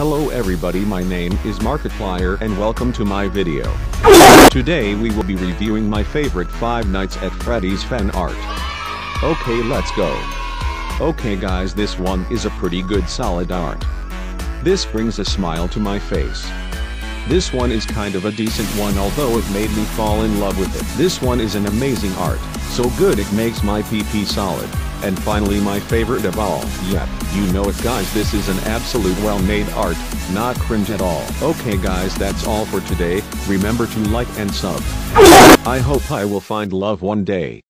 Hello everybody my name is Markiplier and welcome to my video. Today we will be reviewing my favorite Five Nights at Freddy's fan art. Okay let's go. Okay guys this one is a pretty good solid art. This brings a smile to my face. This one is kind of a decent one although it made me fall in love with it. This one is an amazing art, so good it makes my PP solid. And finally my favorite of all, yep, you know it guys this is an absolute well-made art, not cringe at all. Okay guys that's all for today, remember to like and sub. I hope I will find love one day.